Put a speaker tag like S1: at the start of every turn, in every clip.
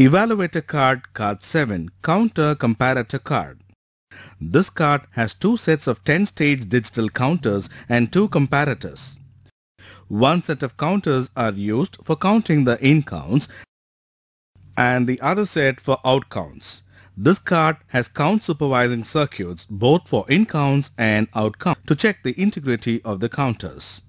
S1: Evaluator card card 7 counter comparator card. This card has two sets of 10 stage digital counters and two comparators. One set of counters are used for counting the in counts and the other set for out counts. This card has count supervising circuits both for in counts and out counts to check the integrity of the counters.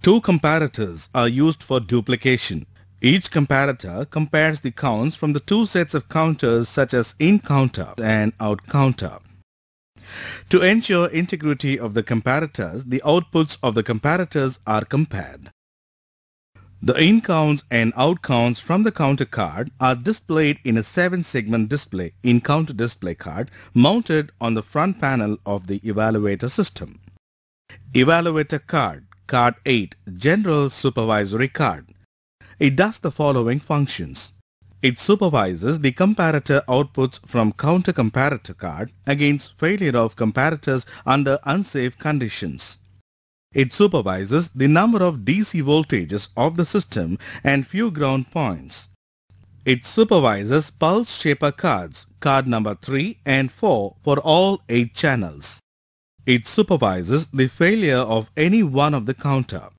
S1: Two comparators are used for duplication. Each comparator compares the counts from the two sets of counters such as in counter and out counter. To ensure integrity of the comparators, the outputs of the comparators are compared. The in counts and out counts from the counter card are displayed in a 7-segment display in counter display card mounted on the front panel of the evaluator system. Evaluator card, card 8, General Supervisory Card. It does the following functions. It supervises the comparator outputs from counter comparator card against failure of comparators under unsafe conditions. It supervises the number of DC voltages of the system and few ground points. It supervises pulse shaper cards, card number 3 and 4 for all 8 channels. It supervises the failure of any one of the counter.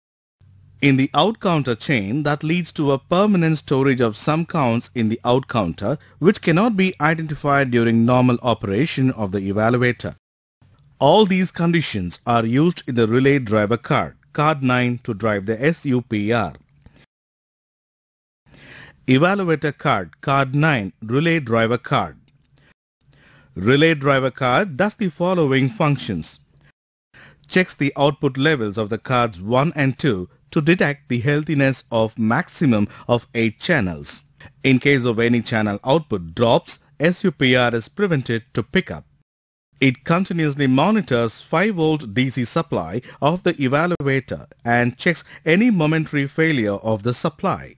S1: In the out counter chain that leads to a permanent storage of some counts in the out counter which cannot be identified during normal operation of the evaluator. All these conditions are used in the relay driver card, card 9 to drive the SUPR. Evaluator card, card 9, relay driver card. Relay driver card does the following functions. Checks the output levels of the cards 1 and 2 to detect the healthiness of maximum of 8 channels. In case of any channel output drops, SUPR is prevented to pick up. It continuously monitors 5 volt DC supply of the evaluator and checks any momentary failure of the supply.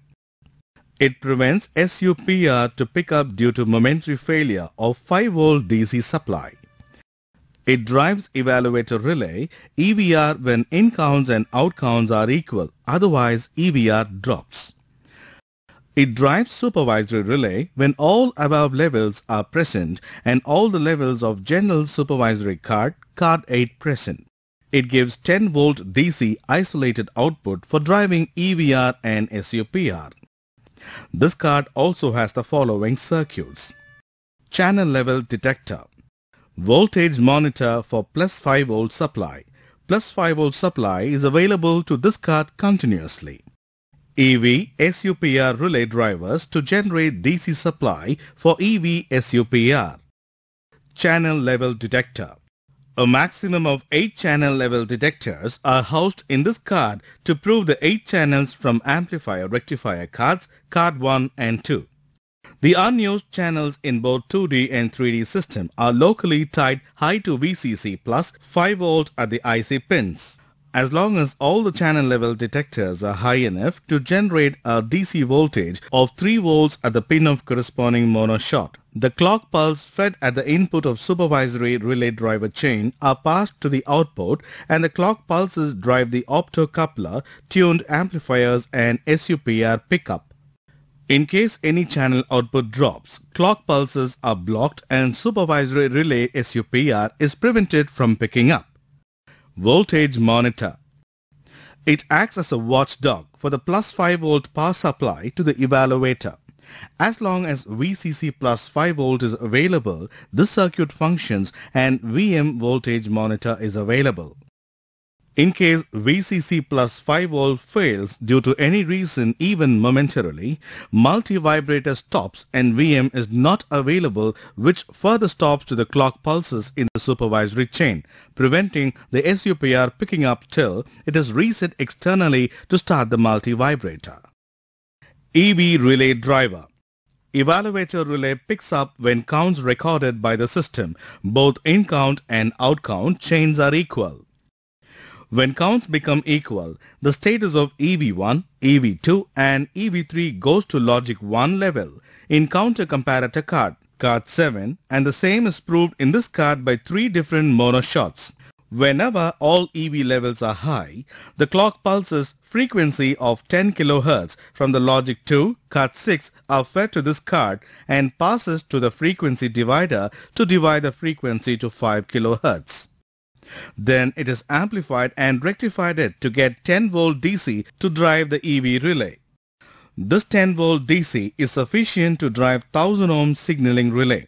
S1: It prevents SUPR to pick up due to momentary failure of 5 volt DC supply. It drives evaluator relay EVR when in counts and out counts are equal, otherwise EVR drops. It drives supervisory relay when all above levels are present and all the levels of general supervisory card, card 8 present. It gives 10 volt DC isolated output for driving EVR and SUPR. This card also has the following circuits. Channel level detector. Voltage monitor for plus 5 volt supply. Plus 5 volt supply is available to this card continuously. EV SUPR relay drivers to generate DC supply for EV SUPR. Channel level detector. A maximum of 8 channel level detectors are housed in this card to prove the 8 channels from amplifier rectifier cards, card 1 and 2. The unused channels in both 2D and 3D system are locally tied high to VCC plus 5 volt at the IC pins. As long as all the channel level detectors are high enough to generate a DC voltage of 3 volts at the pin of corresponding mono shot, the clock pulse fed at the input of supervisory relay driver chain are passed to the output and the clock pulses drive the optocoupler, tuned amplifiers and SUPR pickup. In case any channel output drops, clock pulses are blocked and supervisory relay SUPR is prevented from picking up. Voltage monitor. It acts as a watchdog for the plus 5 volt power supply to the evaluator. As long as VCC plus 5 volt is available, this circuit functions and VM voltage monitor is available. In case VCC plus 5 volt fails due to any reason even momentarily, multi-vibrator stops and VM is not available which further stops to the clock pulses in the supervisory chain, preventing the SUPR picking up till it is reset externally to start the multi-vibrator. EV relay driver Evaluator relay picks up when counts recorded by the system. Both in count and out count chains are equal. When counts become equal, the status of EV1, EV2 and EV3 goes to logic 1 level in counter comparator card, card 7 and the same is proved in this card by three different mono shots. Whenever all EV levels are high, the clock pulses frequency of 10 kHz from the logic 2 card 6 are fed to this card and passes to the frequency divider to divide the frequency to 5 kHz. Then it is amplified and rectified it to get 10 volt DC to drive the EV relay. This 10 volt DC is sufficient to drive 1000 ohm signaling relay.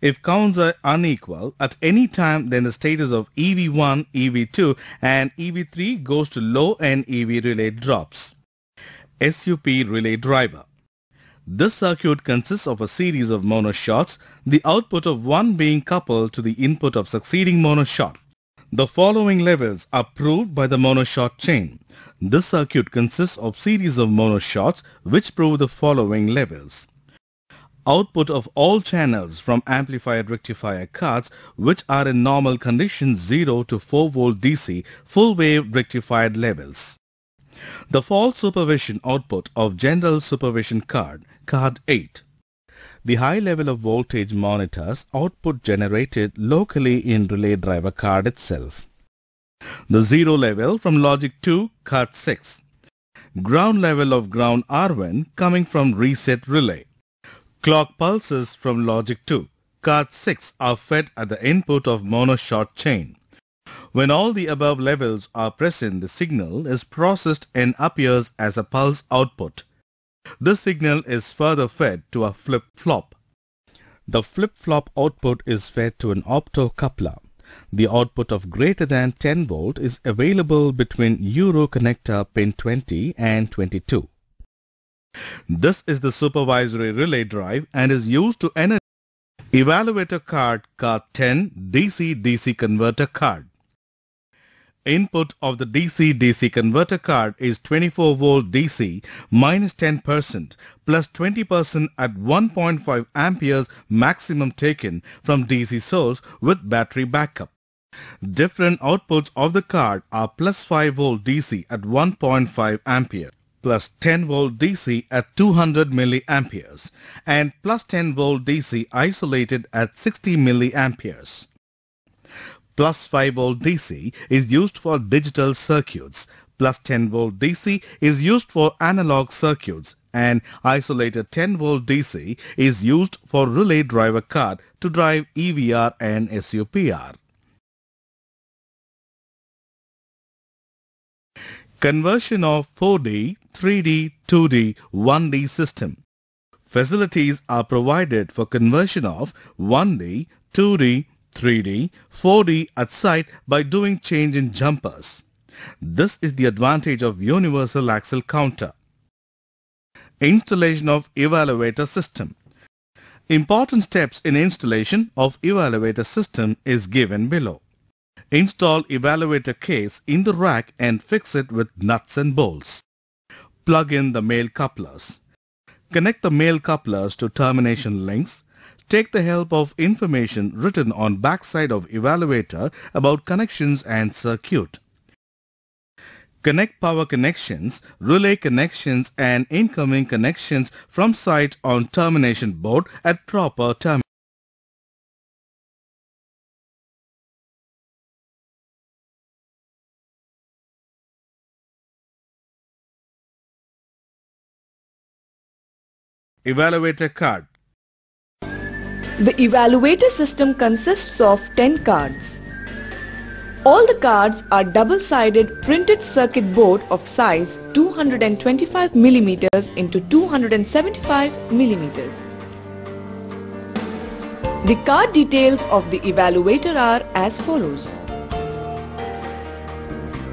S1: If counts are unequal at any time then the status of EV1, EV2 and EV3 goes to low and EV relay drops. SUP relay driver. This circuit consists of a series of monoshots, the output of one being coupled to the input of succeeding monoshot. The following levels are proved by the monoshot chain. This circuit consists of series of monoshots which prove the following levels output of all channels from amplifier rectifier cards which are in normal condition 0 to 4 volt DC full wave rectified levels. The fault supervision output of general supervision card, card 8. The high level of voltage monitors output generated locally in relay driver card itself. The zero level from logic 2, card 6. Ground level of ground R1 coming from reset relay. Clock pulses from logic 2, card 6 are fed at the input of mono monoshot chain. When all the above levels are present, the signal is processed and appears as a pulse output. This signal is further fed to a flip-flop. The flip-flop output is fed to an optocoupler. The output of greater than 10 volt is available between Euro connector pin 20 and 22. This is the supervisory relay drive and is used to enter evaluator card card 10 DC-DC converter card. Input of the DC-DC converter card is 24 volt DC minus 10% plus 20% at 1.5 amperes maximum taken from DC source with battery backup. Different outputs of the card are plus 5 volt DC at 1.5 ampere plus 10 volt DC at 200 milliamperes and plus 10 volt DC isolated at 60 milliamperes. Plus 5 volt DC is used for digital circuits. Plus 10 volt DC is used for analog circuits and isolated 10 volt DC is used for relay driver card to drive EVR and SUPR. Conversion of 4D, 3D, 2D, 1D system. Facilities are provided for conversion of 1D, 2D, 3D, 4D at site by doing change in jumpers. This is the advantage of universal axle counter. Installation of evaluator system. Important steps in installation of evaluator system is given below. Install evaluator case in the rack and fix it with nuts and bolts. Plug in the male couplers. Connect the male couplers to termination links. Take the help of information written on backside of evaluator about connections and circuit. Connect power connections, relay connections and incoming connections from site on termination board at proper terminal. Evaluator card.
S2: The evaluator system consists of 10 cards. All the cards are double-sided printed circuit board of size 225 mm into 275 mm. The card details of the evaluator are as follows.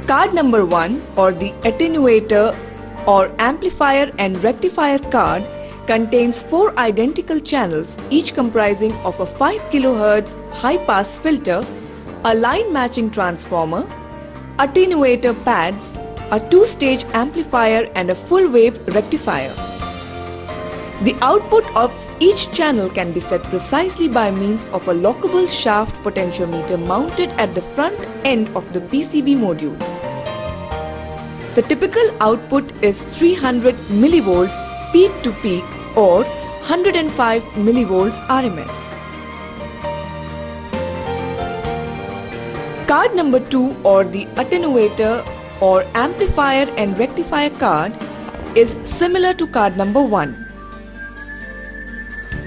S2: Card number 1 or the attenuator or amplifier and rectifier card contains four identical channels each comprising of a 5 kHz high-pass filter, a line matching transformer, attenuator pads, a two-stage amplifier and a full-wave rectifier. The output of each channel can be set precisely by means of a lockable shaft potentiometer mounted at the front end of the PCB module. The typical output is 300 millivolts peak to peak or 105 millivolts RMS. Card number 2 or the attenuator or amplifier and rectifier card is similar to card number 1.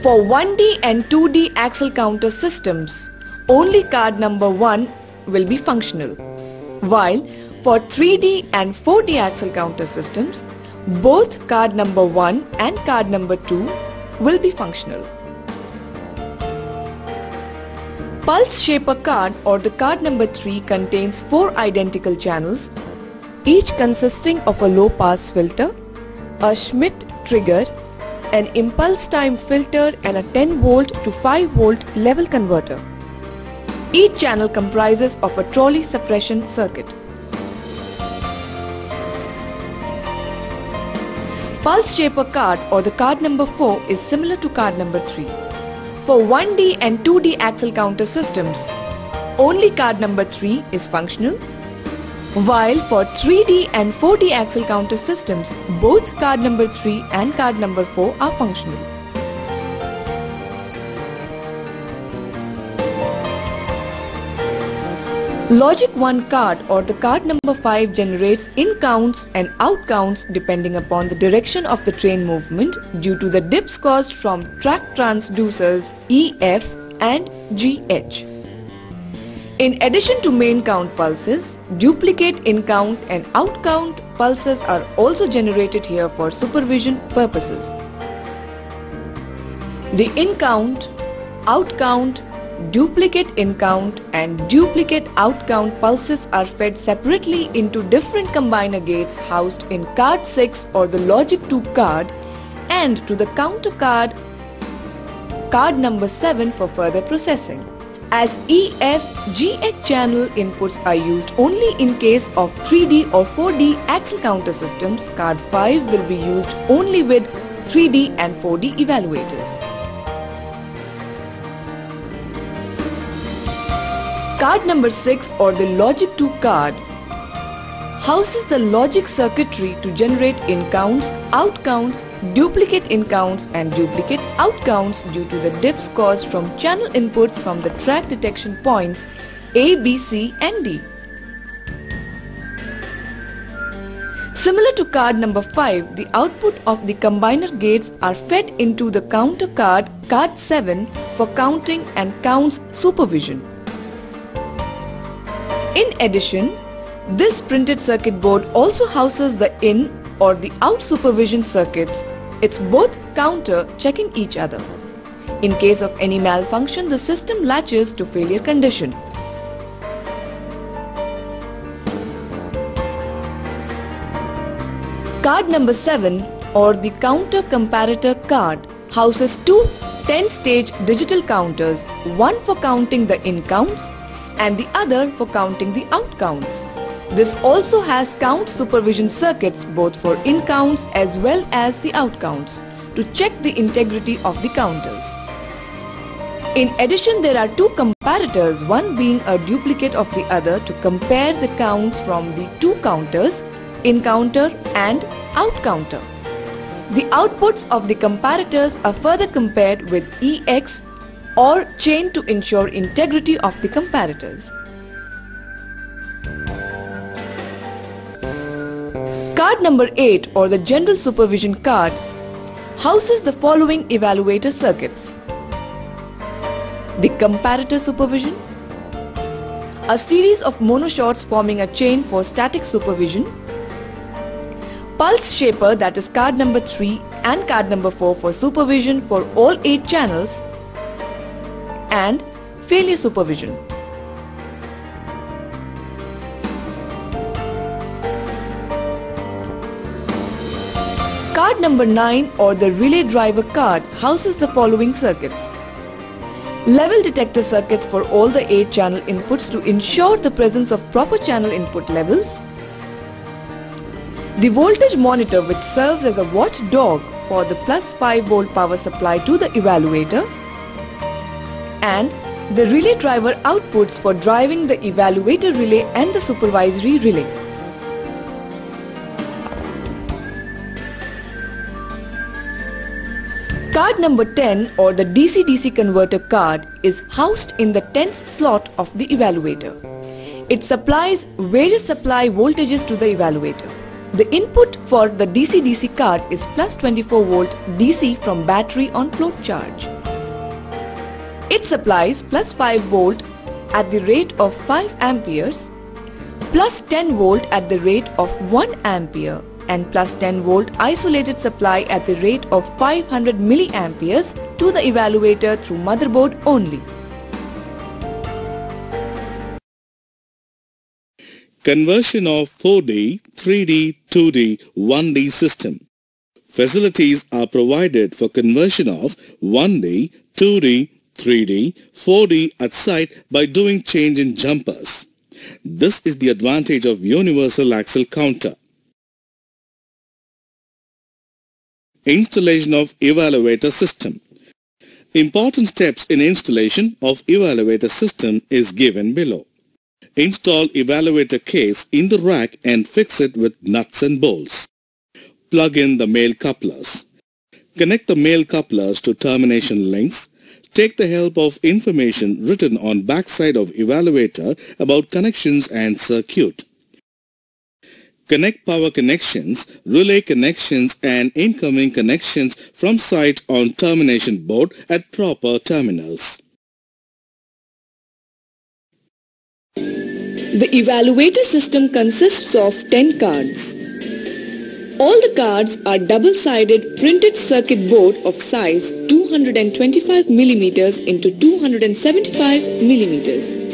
S2: For 1D and 2D axle counter systems, only card number 1 will be functional. While for 3D and 4D axle counter systems, both card number 1 and card number 2 will be functional. Pulse Shaper card or the card number 3 contains 4 identical channels, each consisting of a low pass filter, a Schmitt trigger, an impulse time filter and a 10 volt to 5 volt level converter. Each channel comprises of a trolley suppression circuit. Pulse Shaper card or the card number 4 is similar to card number 3. For 1D and 2D axle counter systems, only card number 3 is functional, while for 3D and 4D axle counter systems, both card number 3 and card number 4 are functional. Logic 1 card or the card number 5 generates in counts and out counts depending upon the direction of the train movement due to the dips caused from track transducers EF and GH. In addition to main count pulses, duplicate in count and out count pulses are also generated here for supervision purposes. The in count, out count, duplicate in count and duplicate out count pulses are fed separately into different combiner gates housed in card 6 or the logic 2 card and to the counter card card number 7 for further processing. As EF, GH channel inputs are used only in case of 3D or 4D axle counter systems, card 5 will be used only with 3D and 4D evaluators. Card number 6 or the Logic 2 card houses the logic circuitry to generate in counts, out counts, duplicate in counts and duplicate out counts due to the dips caused from channel inputs from the track detection points A, B, C and D. Similar to card number 5, the output of the combiner gates are fed into the counter card, card 7 for counting and counts supervision. In addition, this printed circuit board also houses the in or the out supervision circuits. It's both counter checking each other. In case of any malfunction, the system latches to failure condition. Card number 7 or the counter comparator card houses two 10-stage digital counters, one for counting the in counts and the other for counting the out counts. This also has count supervision circuits both for in counts as well as the out counts to check the integrity of the counters. In addition, there are two comparators, one being a duplicate of the other to compare the counts from the two counters, in counter and out counter. The outputs of the comparators are further compared with EX or chain to ensure integrity of the comparators. Card number 8 or the General Supervision card houses the following evaluator circuits. The comparator supervision, a series of monoshots forming a chain for static supervision, pulse shaper that is card number 3 and card number 4 for supervision for all 8 channels and failure supervision. Card number 9 or the relay driver card houses the following circuits. Level detector circuits for all the 8 channel inputs to ensure the presence of proper channel input levels. The voltage monitor which serves as a watchdog for the plus 5 volt power supply to the evaluator and the relay driver outputs for driving the evaluator relay and the supervisory relay. Card number 10 or the DC-DC converter card is housed in the 10th slot of the evaluator. It supplies various supply voltages to the evaluator. The input for the DC-DC card is plus 24 volt DC from battery on float charge. It supplies plus 5 volt at the rate of 5 amperes, plus 10 volt at the rate of 1 ampere and plus 10 volt isolated supply at the rate of 500 milliamperes to the evaluator through motherboard only.
S1: Conversion of 4D, 3D, 2D, 1D system. Facilities are provided for conversion of 1D, 2D, 3D, 4D at site by doing change in jumpers. This is the advantage of universal axle counter. Installation of evaluator system. Important steps in installation of evaluator system is given below. Install evaluator case in the rack and fix it with nuts and bolts. Plug in the male couplers. Connect the male couplers to termination links. Take the help of information written on backside of evaluator about connections and circuit. Connect power connections, relay connections and incoming connections from site on termination board at proper terminals.
S2: The evaluator system consists of 10 cards. All the cards are double-sided printed circuit board of size 225 mm into 275 mm.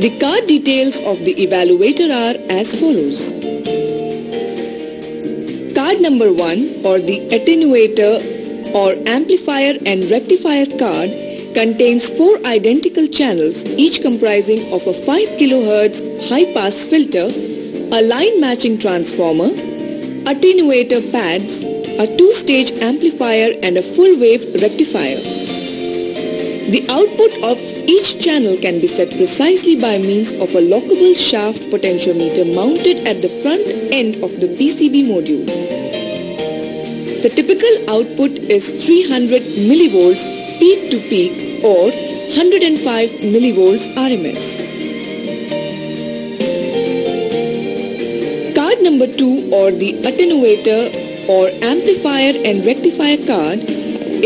S2: The card details of the evaluator are as follows. Card number 1 or the attenuator or amplifier and rectifier card contains four identical channels each comprising of a 5 kHz high-pass filter, a line matching transformer, attenuator pads, a two-stage amplifier and a full-wave rectifier. The output of each channel can be set precisely by means of a lockable shaft potentiometer mounted at the front end of the PCB module. The typical output is 300 millivolts peak to peak or 105 millivolts RMS. Number 2 or the attenuator or amplifier and rectifier card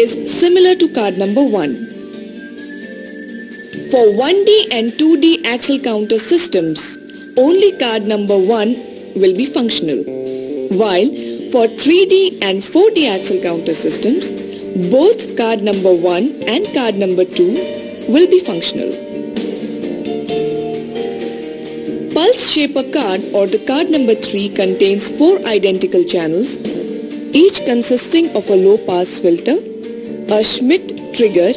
S2: is similar to card number 1. For 1D and 2D axle counter systems, only card number 1 will be functional, while for 3D and 4D axle counter systems, both card number 1 and card number 2 will be functional. Pulse shaper card or the card number 3 contains 4 identical channels, each consisting of a low pass filter, a Schmitt trigger,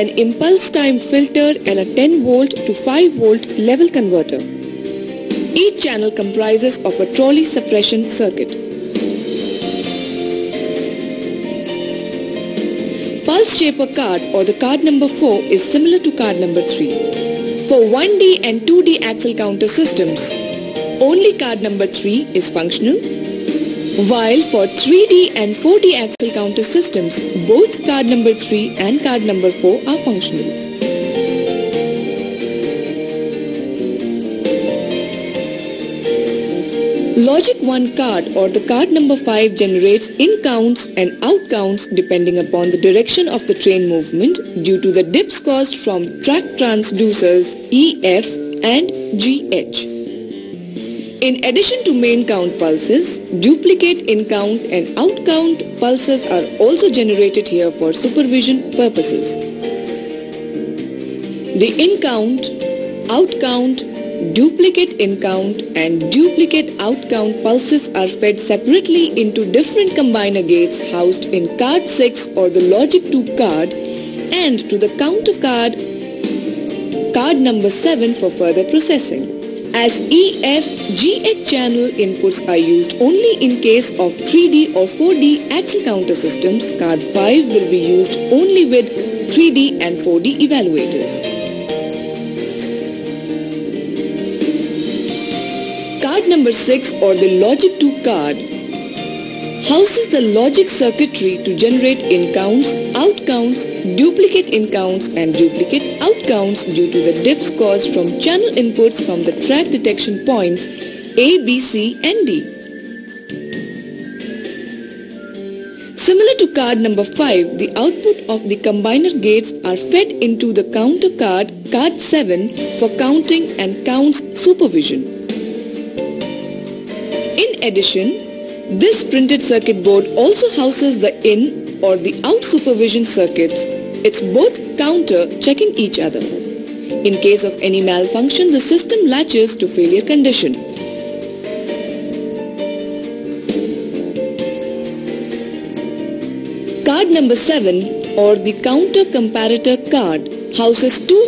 S2: an impulse time filter and a 10 volt to 5 volt level converter. Each channel comprises of a trolley suppression circuit. pulse shaper card or the card number 4 is similar to card number 3. For 1D and 2D axle counter systems, only card number 3 is functional, while for 3D and 4D axle counter systems, both card number 3 and card number 4 are functional. Logic 1 card or the card number 5 generates in counts and out counts depending upon the direction of the train movement due to the dips caused from track transducers EF and GH. In addition to main count pulses, duplicate in count and out count pulses are also generated here for supervision purposes. The in count, out count Duplicate in count and duplicate out count pulses are fed separately into different combiner gates housed in card 6 or the logic 2 card and to the counter card card number 7 for further processing. As EFGH channel inputs are used only in case of 3D or 4D axle counter systems, card 5 will be used only with 3D and 4D evaluators. Number 6 or the logic 2 card houses the logic circuitry to generate in counts, out counts, duplicate in counts and duplicate out counts due to the dips caused from channel inputs from the track detection points A, B, C and D. Similar to card number 5, the output of the combiner gates are fed into the counter card, card 7 for counting and counts supervision. In addition, this printed circuit board also houses the in or the out supervision circuits. It's both counter checking each other. In case of any malfunction, the system latches to failure condition. Card number 7 or the counter comparator card houses two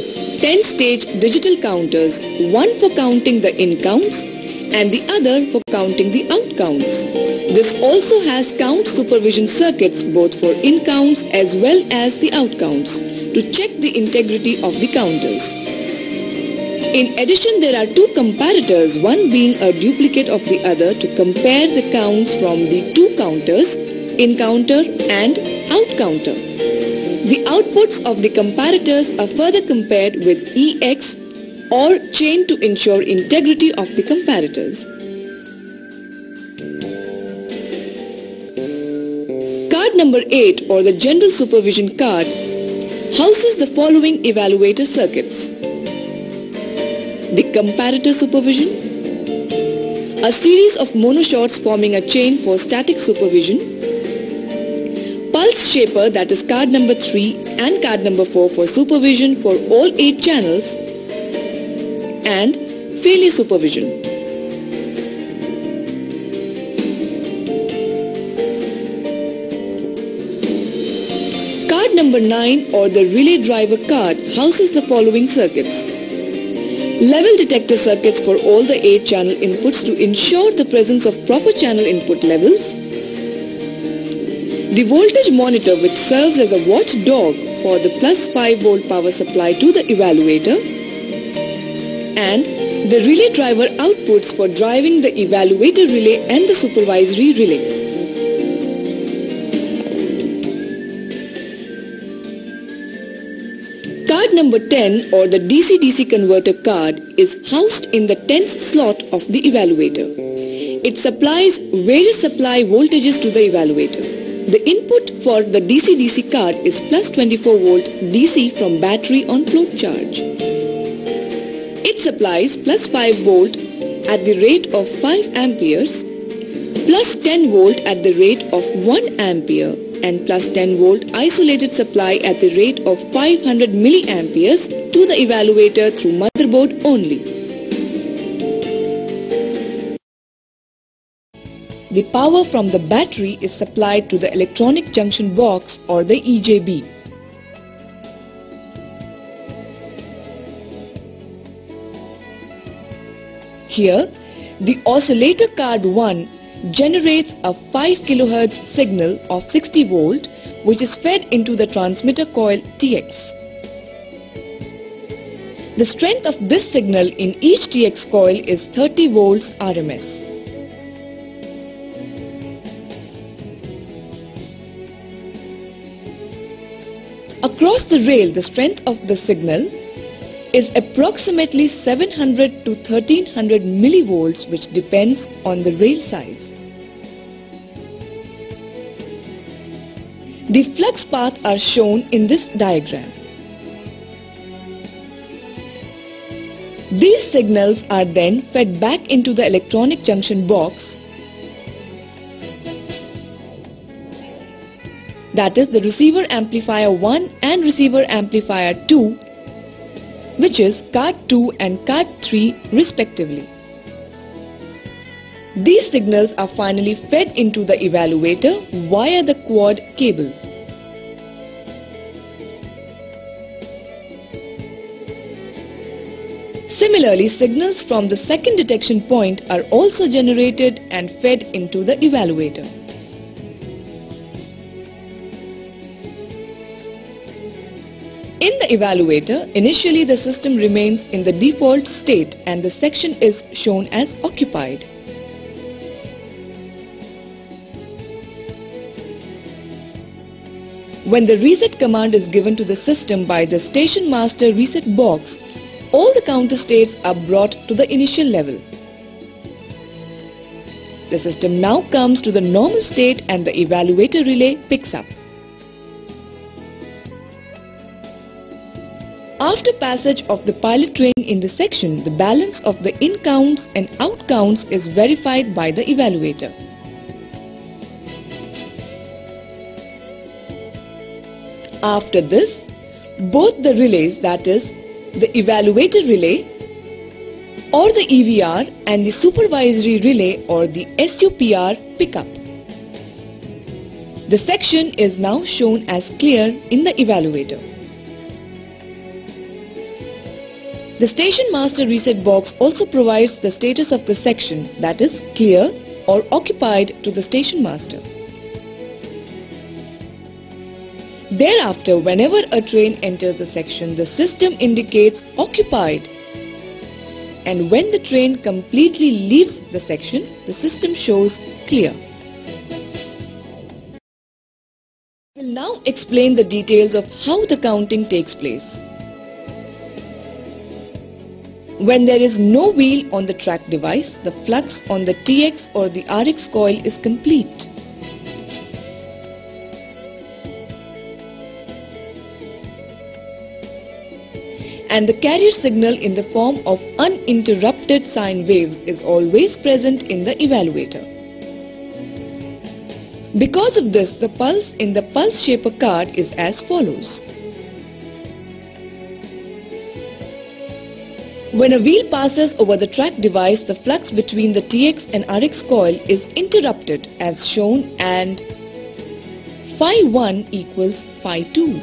S2: 10-stage digital counters, one for counting the in counts and the other for counting the out counts. This also has count supervision circuits both for in counts as well as the out counts to check the integrity of the counters. In addition, there are two comparators, one being a duplicate of the other to compare the counts from the two counters, in counter and out counter. The outputs of the comparators are further compared with EX or chain to ensure integrity of the comparators. Card number 8 or the general supervision card houses the following evaluator circuits. The comparator supervision, a series of monoshots forming a chain for static supervision, pulse shaper that is card number 3 and card number 4 for supervision for all 8 channels and failure supervision. Card number 9 or the relay driver card houses the following circuits. Level detector circuits for all the 8 channel inputs to ensure the presence of proper channel input levels. The voltage monitor which serves as a watchdog for the plus 5 volt power supply to the evaluator and the relay driver outputs for driving the evaluator relay and the supervisory relay. Card number 10 or the DC-DC converter card is housed in the 10th slot of the evaluator. It supplies various supply voltages to the evaluator. The input for the DC-DC card is plus 24 volt DC from battery on float charge. It supplies plus 5 volt at the rate of 5 amperes, plus 10 volt at the rate of 1 ampere and plus 10 volt isolated supply at the rate of 500 milliamperes to the evaluator through motherboard only. The power from the battery is supplied to the electronic junction box or the EJB. Here, the oscillator card 1 generates a 5 kHz signal of 60 volt which is fed into the transmitter coil TX. The strength of this signal in each TX coil is 30 volts RMS. Across the rail, the strength of the signal is approximately 700 to 1300 millivolts which depends on the rail size. The flux path are shown in this diagram. These signals are then fed back into the electronic junction box that is the receiver amplifier 1 and receiver amplifier 2 which is card 2 and card 3 respectively. These signals are finally fed into the evaluator via the quad cable. Similarly, signals from the second detection point are also generated and fed into the evaluator. In the evaluator, initially the system remains in the default state and the section is shown as occupied. When the reset command is given to the system by the station master reset box, all the counter states are brought to the initial level. The system now comes to the normal state and the evaluator relay picks up. After passage of the pilot train in the section, the balance of the in counts and out counts is verified by the evaluator. After this, both the relays that is the evaluator relay or the EVR and the supervisory relay or the SUPR pick up. The section is now shown as clear in the evaluator. The station master reset box also provides the status of the section that is clear or occupied to the station master. Thereafter, whenever a train enters the section, the system indicates occupied. And when the train completely leaves the section, the system shows clear. We will now explain the details of how the counting takes place. When there is no wheel on the track device, the flux on the TX or the RX coil is complete. and the carrier signal in the form of uninterrupted sine waves is always present in the evaluator. Because of this, the pulse in the pulse shaper card is as follows. When a wheel passes over the track device, the flux between the TX and RX coil is interrupted as shown and phi 1 equals phi 2.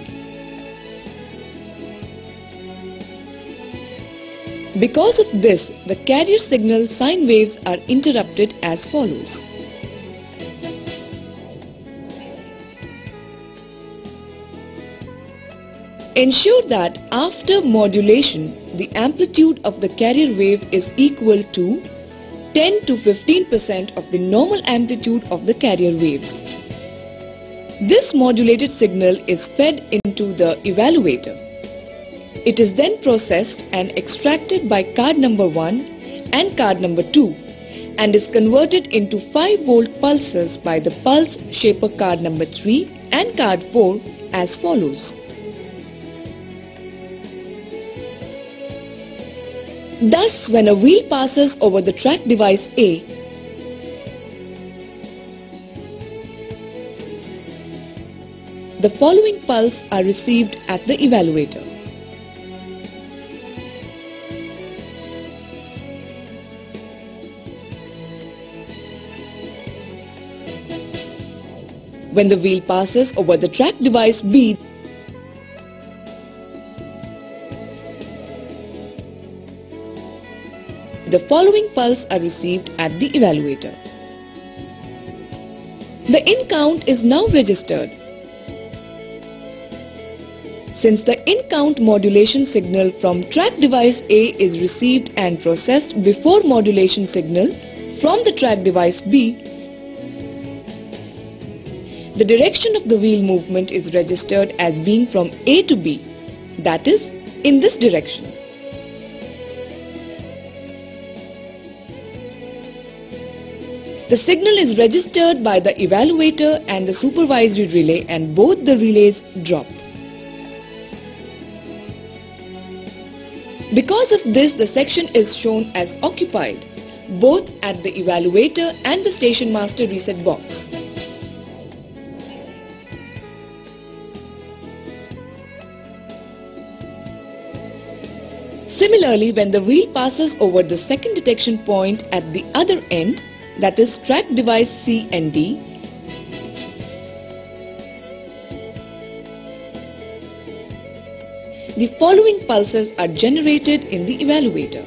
S2: Because of this, the carrier signal sine waves are interrupted as follows. Ensure that after modulation, the amplitude of the carrier wave is equal to 10 to 15% of the normal amplitude of the carrier waves. This modulated signal is fed into the evaluator. It is then processed and extracted by card number 1 and card number 2 and is converted into 5 volt pulses by the pulse shaper card number 3 and card 4 as follows. Thus, when a wheel passes over the track device A, the following pulse are received at the evaluator. When the wheel passes over the track device B, the following pulse are received at the evaluator. The in count is now registered. Since the in count modulation signal from track device A is received and processed before modulation signal from the track device B, the direction of the wheel movement is registered as being from A to B, that is, in this direction. The signal is registered by the evaluator and the supervisory relay and both the relays drop. Because of this, the section is shown as occupied, both at the evaluator and the station master reset box. Similarly, when the wheel passes over the second detection point at the other end, that is track device C and D, the following pulses are generated in the evaluator.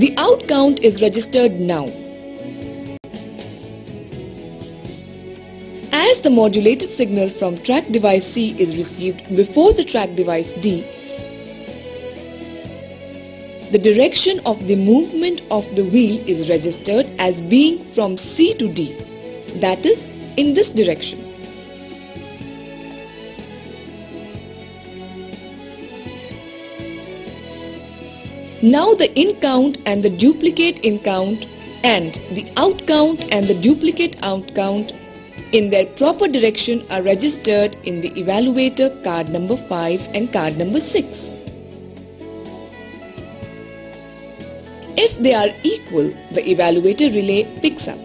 S2: The out count is registered now. As the modulated signal from track device C is received before the track device D, the direction of the movement of the wheel is registered as being from C to D, that is, in this direction. Now the in count and the duplicate in count and the out count and the duplicate out count in their proper direction are registered in the evaluator card number 5 and card number 6. If they are equal, the evaluator relay picks up.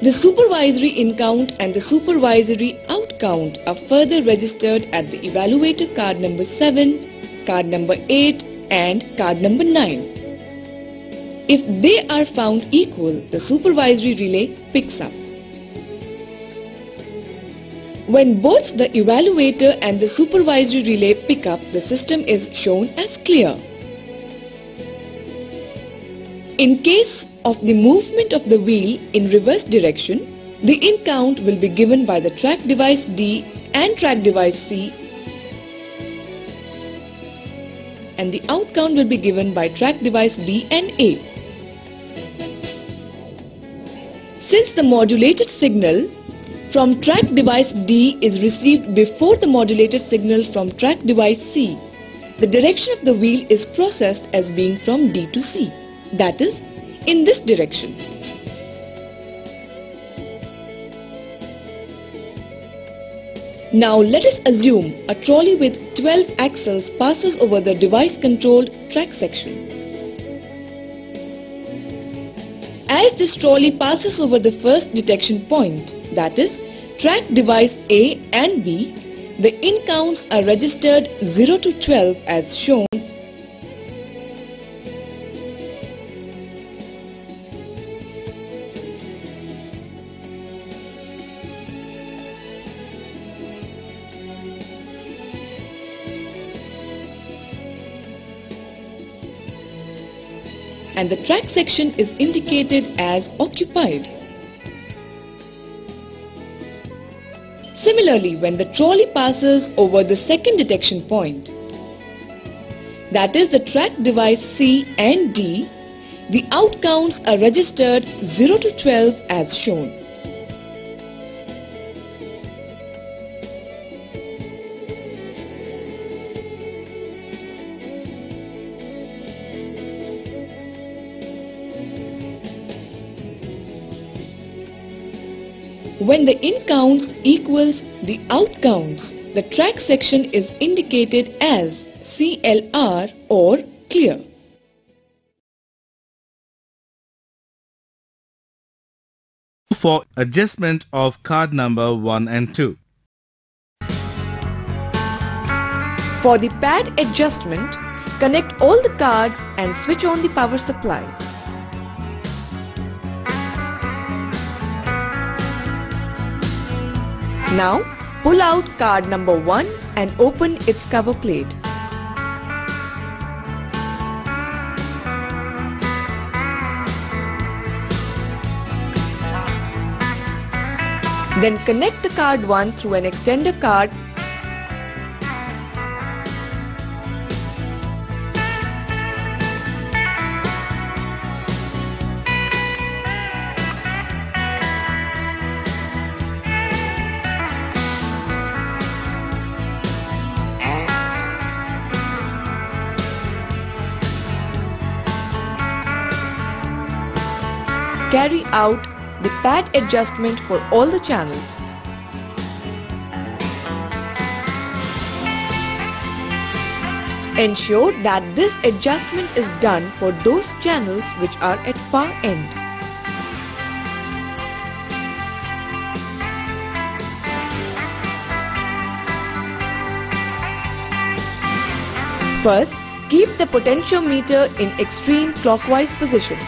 S2: The supervisory in count and the supervisory out count are further registered at the evaluator card number 7, card number 8 and card number 9. If they are found equal, the supervisory relay picks up. When both the evaluator and the supervisory relay pick up, the system is shown as clear. In case of the movement of the wheel in reverse direction, the in count will be given by the track device D and track device C and the out count will be given by track device B and A. Since the modulated signal from track device D is received before the modulated signal from track device C, the direction of the wheel is processed as being from D to C that is in this direction. Now let us assume a trolley with 12 axles passes over the device controlled track section. As this trolley passes over the first detection point, that is track device A and B, the in counts are registered 0 to 12 as shown and the track section is indicated as occupied. Similarly, when the trolley passes over the second detection point, that is the track device C and D, the out counts are registered 0 to 12 as shown. When the in counts equals the out counts, the track section is indicated as CLR or clear.
S1: For adjustment of card number 1 and 2.
S2: For the pad adjustment, connect all the cards and switch on the power supply. Now pull out card number 1 and open its cover plate. Then connect the card 1 through an extender card out the pad adjustment for all the channels. Ensure that this adjustment is done for those channels which are at far end. First, keep the potentiometer in extreme clockwise position.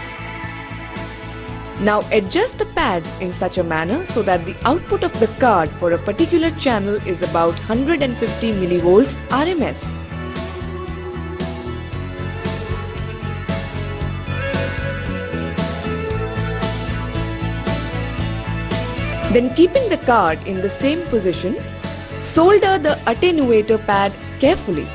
S2: Now adjust the pads in such a manner so that the output of the card for a particular channel is about 150 millivolts RMS. Then keeping the card in the same position, solder the attenuator pad carefully.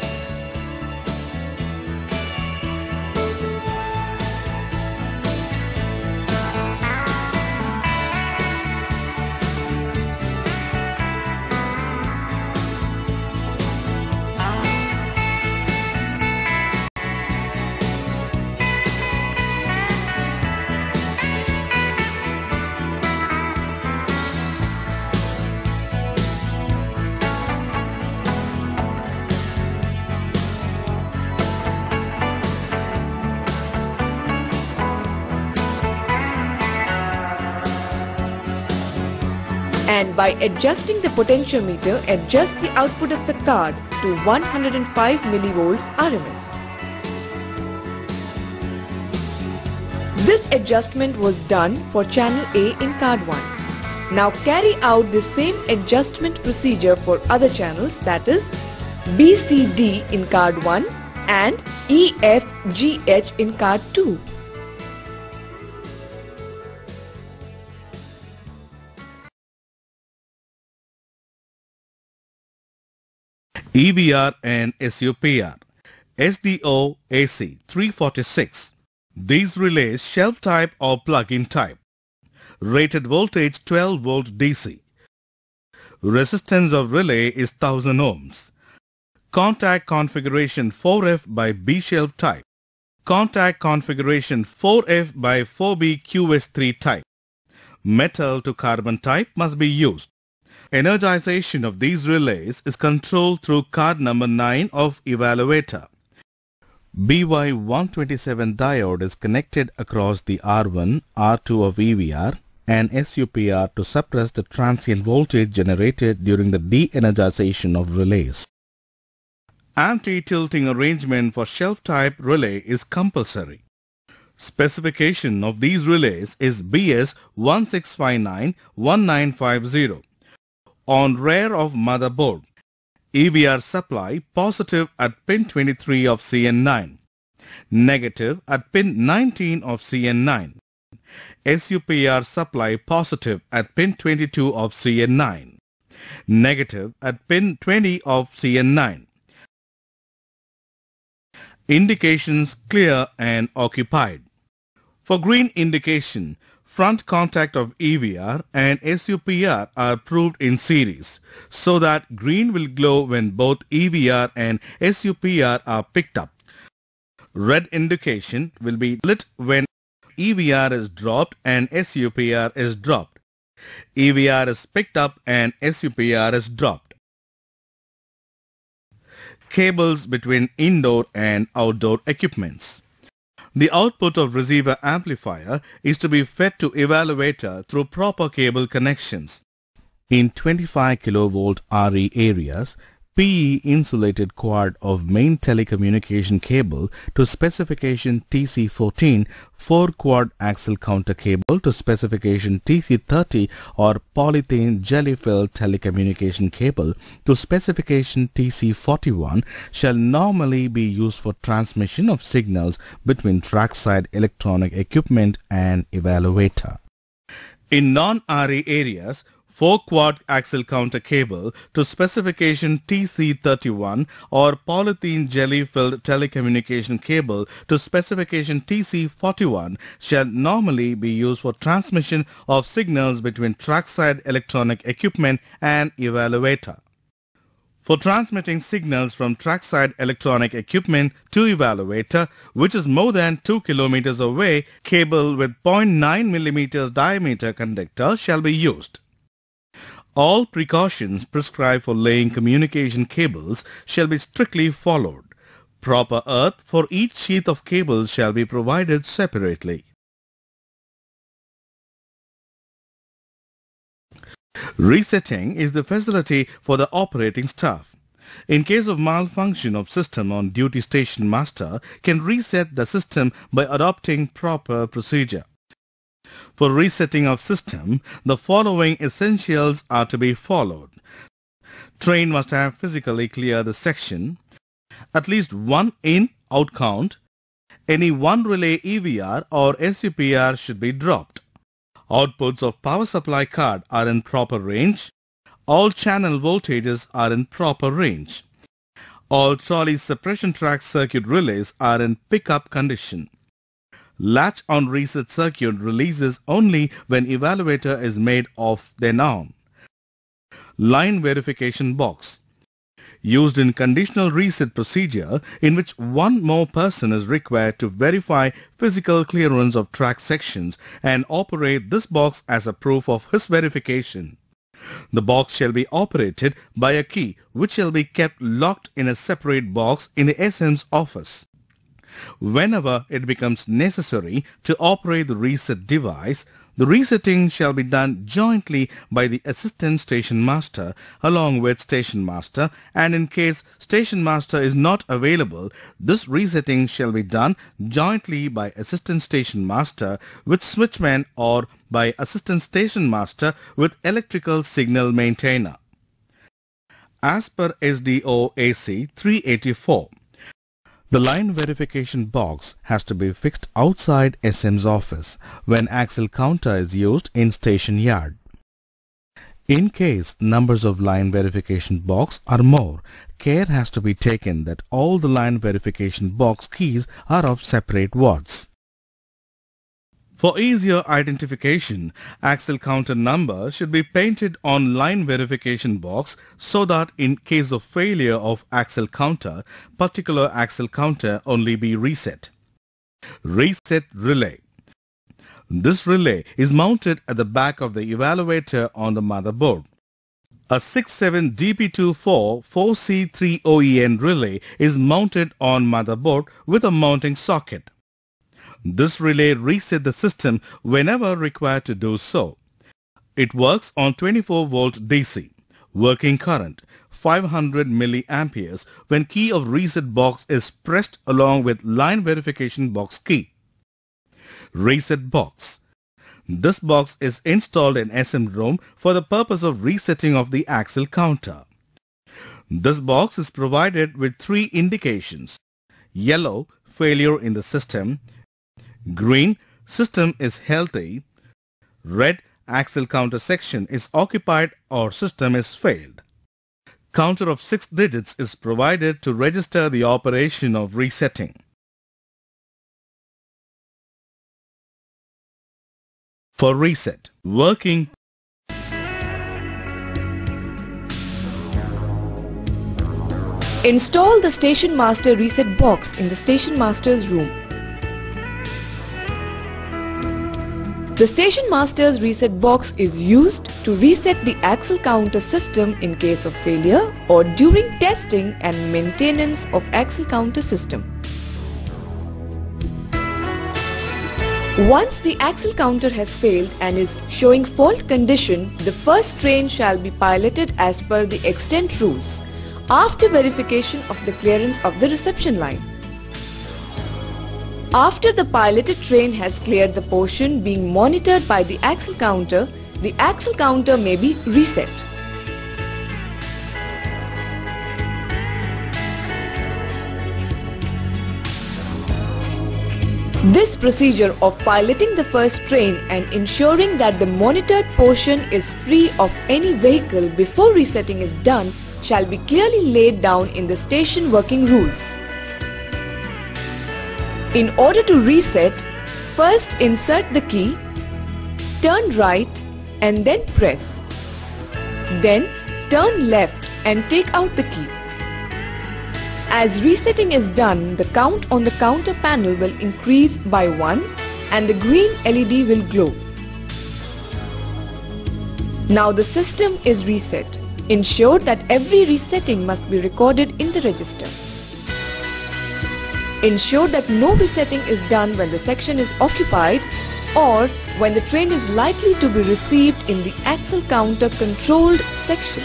S2: And by adjusting the potentiometer adjust the output of the card to 105 millivolts RMS. This adjustment was done for channel A in card 1. Now carry out the same adjustment procedure for other channels that is BCD in card 1 and EFGH in card 2.
S1: EVR and SUPR. SDO AC 346. These relays shelf type or plug-in type. Rated voltage 12 volt DC. Resistance of relay is 1000 ohms. Contact configuration 4F by B shelf type. Contact configuration 4F by 4B QS3 type. Metal to carbon type must be used. Energization of these relays is controlled through card number 9 of evaluator. BY127 diode is connected across the R1, R2 of EVR and SUPR to suppress the transient voltage generated during the de-energization of relays. Anti-tilting arrangement for shelf-type relay is compulsory. Specification of these relays is BS 1659-1950 on rear of motherboard. EVR supply positive at pin 23 of CN9, negative at pin 19 of CN9. SUPR supply positive at pin 22 of CN9, negative at pin 20 of CN9. Indications clear and occupied. For green indication, front contact of EVR and SUPR are proved in series so that green will glow when both EVR and SUPR are picked up. Red indication will be lit when EVR is dropped and SUPR is dropped. EVR is picked up and SUPR is dropped. Cables between indoor and outdoor equipments. The output of receiver amplifier is to be fed to evaluator through proper cable connections. In 25 kilovolt RE areas, PE insulated quad of main telecommunication cable to specification TC14 4 quad axle counter cable to specification TC30 or polythene jelly filled telecommunication cable to specification TC41 shall normally be used for transmission of signals between trackside electronic equipment and evaluator. In non-RE areas, 4 quad axle counter cable to specification TC31 or polythene jelly filled telecommunication cable to specification TC41 shall normally be used for transmission of signals between trackside electronic equipment and evaluator. For transmitting signals from trackside electronic equipment to evaluator, which is more than 2 kilometers away, cable with 0.9 millimeters diameter conductor shall be used. All precautions prescribed for laying communication cables shall be strictly followed. Proper earth for each sheath of cable shall be provided separately. Resetting is the facility for the operating staff. In case of malfunction of system on duty station master can reset the system by adopting proper procedure. For resetting of system, the following essentials are to be followed. Train must have physically cleared the section, at least one in-out count, any one relay EVR or SUPR should be dropped. Outputs of power supply card are in proper range. All channel voltages are in proper range. All trolley suppression track circuit relays are in pickup condition. Latch on reset circuit releases only when evaluator is made off then on. Line verification box used in conditional reset procedure in which one more person is required to verify physical clearance of track sections and operate this box as a proof of his verification. The box shall be operated by a key which shall be kept locked in a separate box in the SM's office. Whenever it becomes necessary to operate the reset device, the resetting shall be done jointly by the assistant station master along with station master and in case station master is not available, this resetting shall be done jointly by assistant station master with switchman or by assistant station master with electrical signal maintainer. As per SDO AC 384, the line verification box has to be fixed outside SM's office when axle counter is used in station yard. In case numbers of line verification box are more, care has to be taken that all the line verification box keys are of separate wards. For easier identification, axle counter number should be painted on line verification box so that in case of failure of axle counter, particular axle counter only be reset. Reset relay. This relay is mounted at the back of the evaluator on the motherboard. A 67 DP24 4C3 OEN relay is mounted on motherboard with a mounting socket. This relay resets the system whenever required to do so. It works on 24 volt DC. Working current 500 milliamperes when key of reset box is pressed along with line verification box key. Reset box. This box is installed in SM room for the purpose of resetting of the axle counter. This box is provided with three indications. Yellow, failure in the system. Green, system is healthy. Red, axle counter section is occupied or system is failed. Counter of 6 digits is provided to register the operation of resetting. For reset, working
S2: Install the Station Master reset box in the Station Master's room. The Station Master's reset box is used to reset the axle counter system in case of failure or during testing and maintenance of axle counter system. Once the axle counter has failed and is showing fault condition, the first train shall be piloted as per the extant rules after verification of the clearance of the reception line. After the piloted train has cleared the portion being monitored by the axle counter, the axle counter may be reset. This procedure of piloting the first train and ensuring that the monitored portion is free of any vehicle before resetting is done shall be clearly laid down in the station working rules. In order to reset, first insert the key, turn right and then press. Then turn left and take out the key. As resetting is done, the count on the counter panel will increase by 1 and the green LED will glow. Now the system is reset. Ensure that every resetting must be recorded in the register. Ensure that no resetting is done when the section is occupied or when the train is likely to be received in the axle counter controlled section.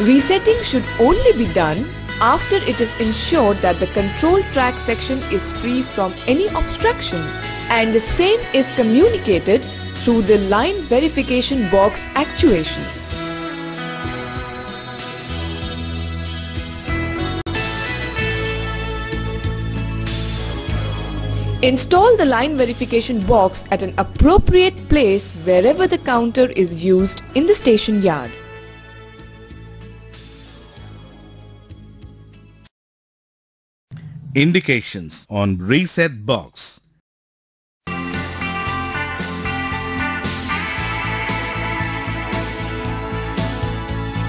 S2: Resetting should only be done after it is ensured that the control track section is free from any obstruction and the same is communicated through the line verification box actuation. Install the line verification box at an appropriate place wherever the counter is used in the station yard.
S1: indications on reset box.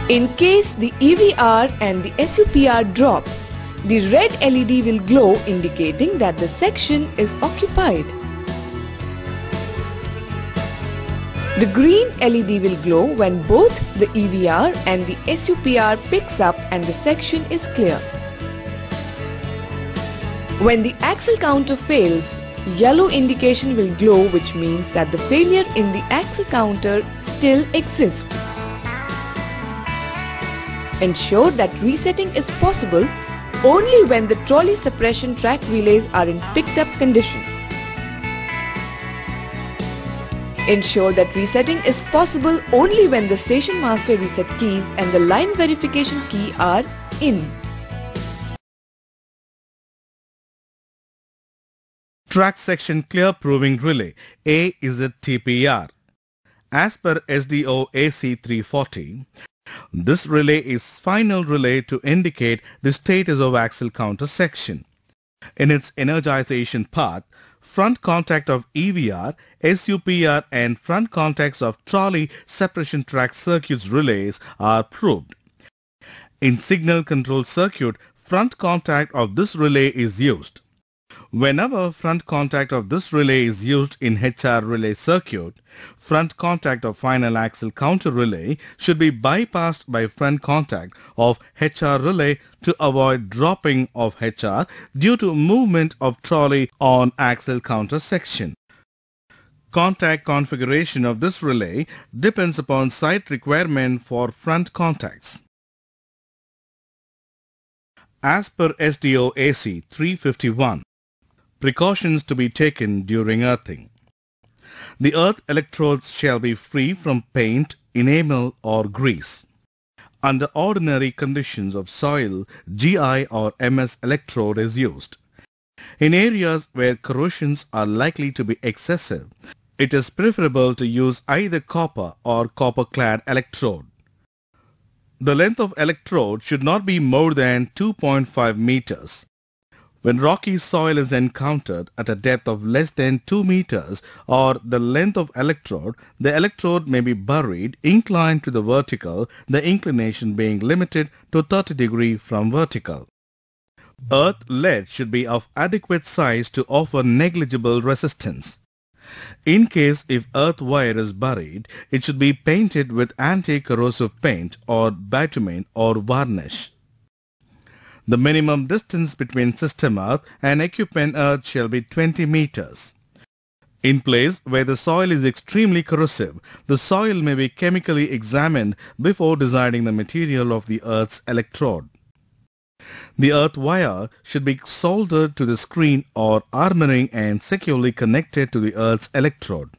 S2: In case the EVR and the SUPR drops, the red LED will glow indicating that the section is occupied. The green LED will glow when both the EVR and the SUPR picks up and the section is clear. When the axle counter fails, yellow indication will glow which means that the failure in the axle counter still exists. Ensure that resetting is possible only when the trolley suppression track relays are in picked up condition. Ensure that resetting is possible only when the station master reset keys and the line verification key are in.
S1: Track section clear proving relay. A is a TPR. As per SDO AC 340, this relay is final relay to indicate the status of axle counter section. In its energization path, front contact of EVR, SUPR and front contacts of trolley suppression track circuits relays are proved. In signal control circuit, front contact of this relay is used. Whenever front contact of this relay is used in HR relay circuit, front contact of final axle counter relay should be bypassed by front contact of HR relay to avoid dropping of HR due to movement of trolley on axle counter section. Contact configuration of this relay depends upon site requirement for front contacts. As per SDO AC 351, Precautions to be taken during earthing. The earth electrodes shall be free from paint, enamel or grease. Under ordinary conditions of soil, GI or MS electrode is used. In areas where corrosions are likely to be excessive, it is preferable to use either copper or copper-clad electrode. The length of electrode should not be more than 2.5 meters. When rocky soil is encountered at a depth of less than 2 meters or the length of electrode, the electrode may be buried inclined to the vertical, the inclination being limited to 30 degree from vertical. Earth lead should be of adequate size to offer negligible resistance. In case if earth wire is buried, it should be painted with anti-corrosive paint or bitumen or varnish. The minimum distance between system earth and equipment earth shall be 20 meters. In place where the soil is extremely corrosive, the soil may be chemically examined before deciding the material of the earth's electrode. The earth wire should be soldered to the screen or armoring and securely connected to the earth's electrode.